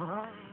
Huh?